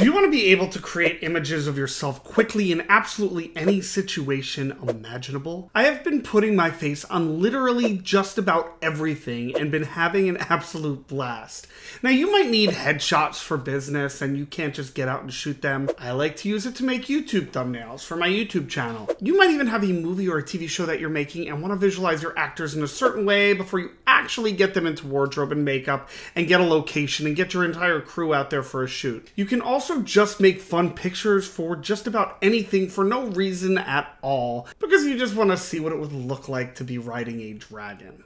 Do you want to be able to create images of yourself quickly in absolutely any situation imaginable? I have been putting my face on literally just about everything and been having an absolute blast. Now, you might need headshots for business and you can't just get out and shoot them. I like to use it to make YouTube thumbnails for my YouTube channel. You might even have a movie or a TV show that you're making and want to visualize your actors in a certain way before you actually get them into wardrobe and makeup and get a location and get your entire crew out there for a shoot. You can also just make fun pictures for just about anything for no reason at all because you just want to see what it would look like to be riding a dragon.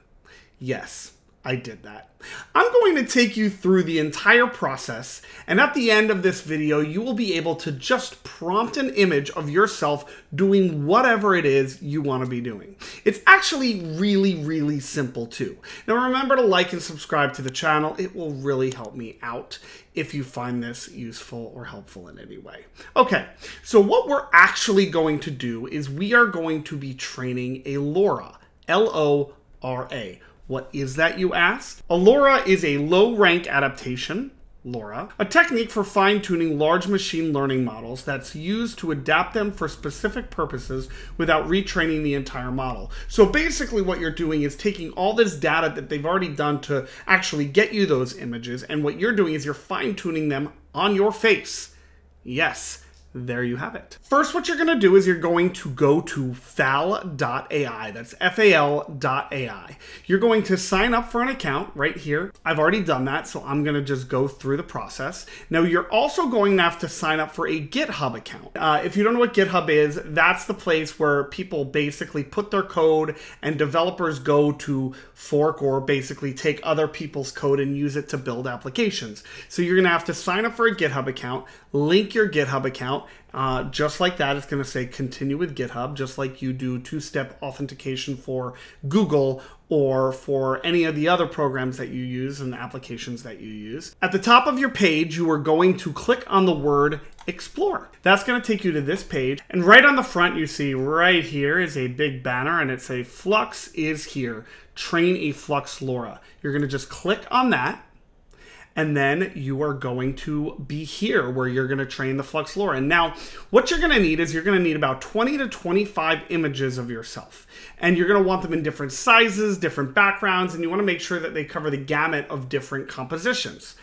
Yes, I did that. I'm going to take you through the entire process, and at the end of this video, you will be able to just prompt an image of yourself doing whatever it is you want to be doing. It's actually really, really simple too. Now remember to like and subscribe to the channel. It will really help me out if you find this useful or helpful in any way. Okay, so what we're actually going to do is we are going to be training a LoRA, L-O-R-A, what is that, you ask? A LoRA is a low rank adaptation, LoRA, a technique for fine tuning large machine learning models that's used to adapt them for specific purposes without retraining the entire model. So basically, what you're doing is taking all this data that they've already done to actually get you those images, and what you're doing is you're fine tuning them on your face. Yes there you have it. First, what you're going to do is you're going to go to fal.ai. That's F-A-L.ai. You're going to sign up for an account right here. I've already done that, so I'm going to just go through the process. Now, you're also going to have to sign up for a GitHub account. Uh, if you don't know what GitHub is, that's the place where people basically put their code and developers go to fork or basically take other people's code and use it to build applications. So you're going to have to sign up for a GitHub account, link your GitHub account, uh, just like that, it's going to say continue with GitHub, just like you do two step authentication for Google or for any of the other programs that you use and applications that you use. At the top of your page, you are going to click on the word explore. That's going to take you to this page. And right on the front, you see right here is a big banner and it's a Flux is here. Train a Flux LoRA. You're going to just click on that and then you are going to be here where you're going to train the Flux LoRA. And now, what you're going to need is you're going to need about 20 to 25 images of yourself. And you're going to want them in different sizes, different backgrounds, and you want to make sure that they cover the gamut of different compositions.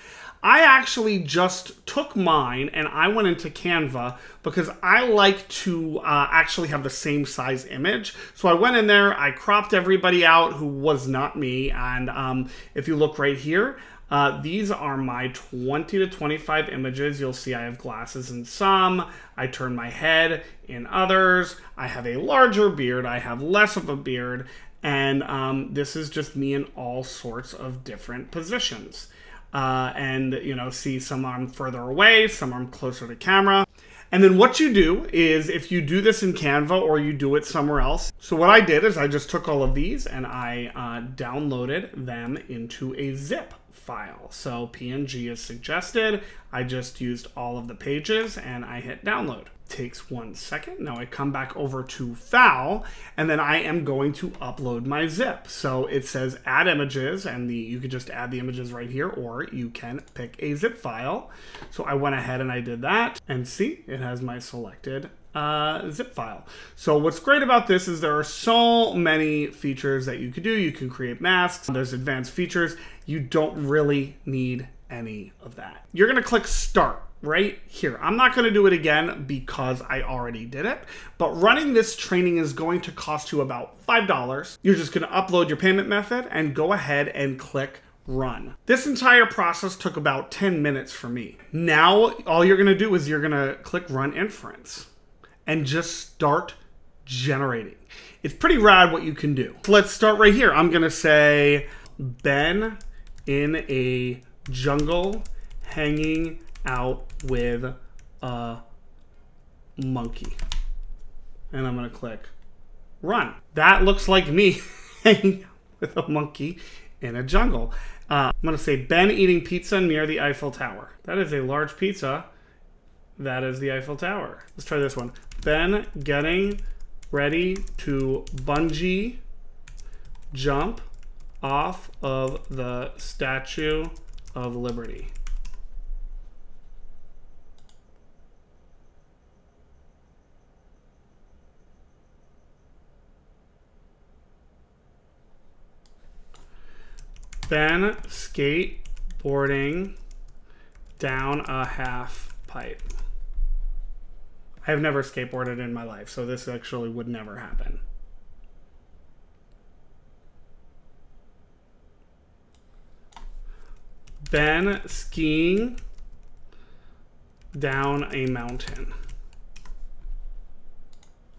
I actually just took mine and I went into Canva because I like to uh, actually have the same size image. So I went in there, I cropped everybody out who was not me. And um, if you look right here, uh, these are my 20 to 25 images. You'll see I have glasses in some. I turn my head in others. I have a larger beard. I have less of a beard. And um, this is just me in all sorts of different positions. Uh, and, you know, see some I'm further away, some I'm closer to camera. And then what you do is if you do this in Canva or you do it somewhere else. So what I did is I just took all of these and I uh, downloaded them into a zip Fal. So PNG is suggested. I just used all of the pages and I hit download. Takes one second. Now I come back over to file and then I am going to upload my zip. So it says add images and the you could just add the images right here or you can pick a zip file. So I went ahead and I did that and see it has my selected uh, zip file. So what's great about this is there are so many features that you could do. You can create masks. There's advanced features. You don't really need any of that. You're to click start right here. I'm not to do it again because I already did it, but running this training is going to cost you about $5. You're just to upload your payment method and go ahead and click run. This entire process took about 10 minutes for me. Now, all you're to do is you're to click run inference and just start generating. It's pretty rad what you can do. Let's start right here. I'm to say Ben in a jungle hanging out with a monkey. And I'm to click run. That looks like me hanging with a monkey in a jungle. Uh, I'm to say Ben eating pizza near the Eiffel Tower. That is a large pizza. That is the Eiffel Tower. Let's try this one then getting ready to bungee jump off of the Statue of Liberty. Ben skateboarding down a half pipe. I have never skateboarded in my life, so this actually would never happen. Ben skiing down a mountain.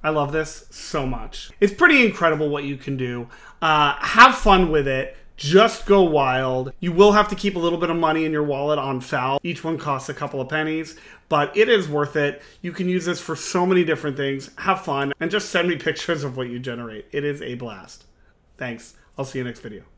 I love this so much. It's pretty incredible what you can do. Uh, have fun with it. Just go wild. You will have to keep a little bit of money in your wallet on Fal. Each one costs a couple of pennies, but it is worth it. You can use this for so many different things. Have fun and just send me pictures of what you generate. It is a blast. Thanks. I'll see you next video.